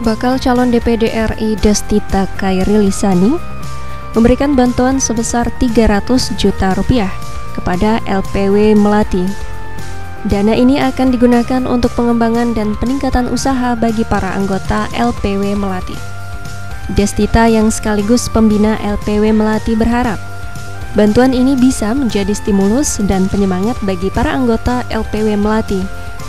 Bakal calon DPD RI Destita Kairi Lisani memberikan bantuan sebesar 300 juta rupiah kepada LPW Melati. Dana ini akan digunakan untuk pengembangan dan peningkatan usaha bagi para anggota LPW Melati. Destita yang sekaligus pembina LPW Melati berharap bantuan ini bisa menjadi stimulus dan penyemangat bagi para anggota LPW Melati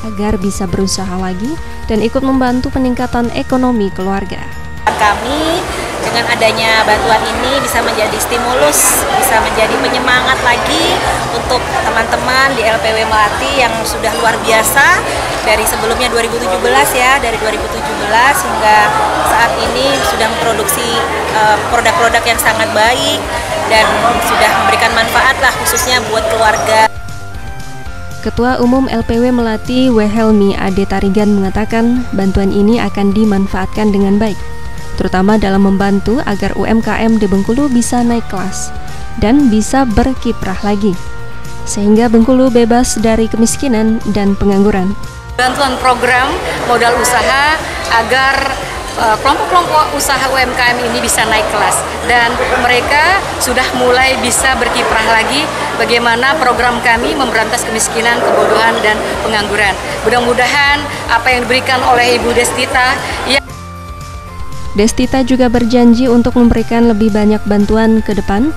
agar bisa berusaha lagi dan ikut membantu peningkatan ekonomi keluarga. Kami dengan adanya bantuan ini bisa menjadi stimulus, bisa menjadi penyemangat lagi untuk teman-teman di LPW Melati yang sudah luar biasa dari sebelumnya 2017 ya, dari 2017 hingga saat ini sudah memproduksi eh, produk-produk yang sangat baik dan sudah memberikan manfaat lah khususnya buat keluarga. Ketua Umum LPW Melati Wehelmi Ade Tarigan mengatakan bantuan ini akan dimanfaatkan dengan baik, terutama dalam membantu agar UMKM di Bengkulu bisa naik kelas dan bisa berkiprah lagi, sehingga Bengkulu bebas dari kemiskinan dan pengangguran. Bantuan program modal usaha agar Eh, kelompok-kelompok usaha UMKM ini bisa naik kelas dan mereka sudah mulai bisa berkiprah lagi bagaimana program kami memberantas kemiskinan, kebodohan dan pengangguran. Mudah-mudahan apa yang diberikan oleh Ibu Destita ya Destita juga berjanji untuk memberikan lebih banyak bantuan ke depan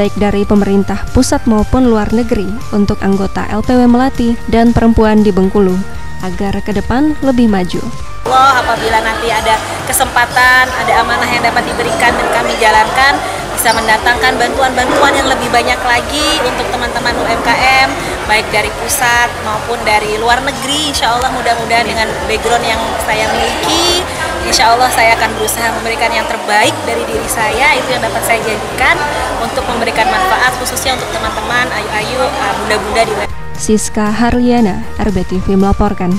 baik dari pemerintah pusat maupun luar negeri untuk anggota LPW Melati dan perempuan di Bengkulu agar ke depan lebih maju. Allah apabila nanti ada kesempatan, ada amanah yang dapat diberikan dan kami jalankan bisa mendatangkan bantuan-bantuan yang lebih banyak lagi untuk teman-teman UMKM baik dari pusat maupun dari luar negeri. Insya Allah mudah-mudahan dengan background yang saya miliki insya Allah saya akan berusaha memberikan yang terbaik dari diri saya. Itu yang dapat saya jadikan untuk memberikan manfaat khususnya untuk teman-teman ayu-ayu bunda-bunda di Siska Harliana, RBTV melaporkan.